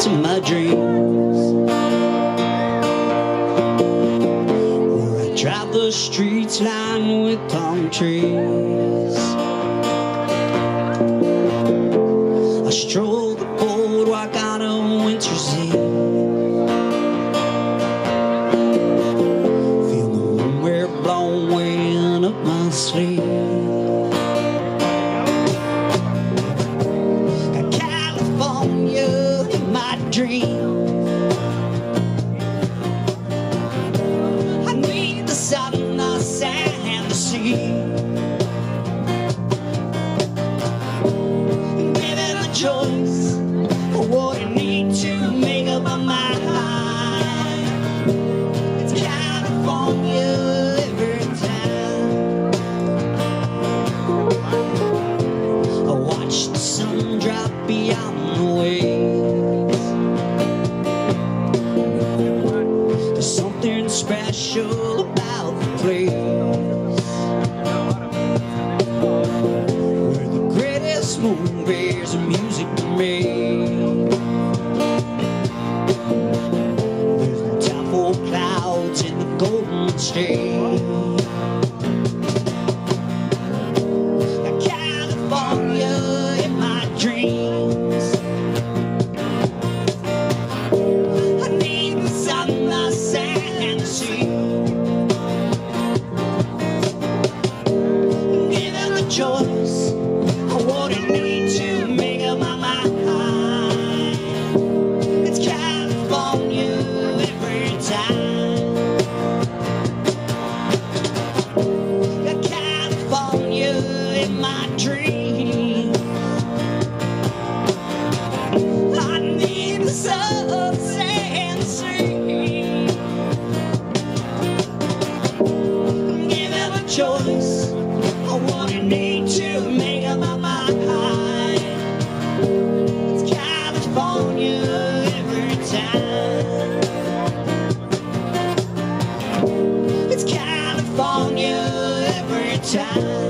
to my dreams. Where I drive the streets lined with palm trees. I stroll the boardwalk on a winter's eve. Dream. I need the sun, the sand, and the sea. Special about the place where the greatest movies and music made. There's no time for clouds in the Golden State. in my dreams. I need the substance. Give them a choice I want to need to make up my mind. It's California every time. It's California every time.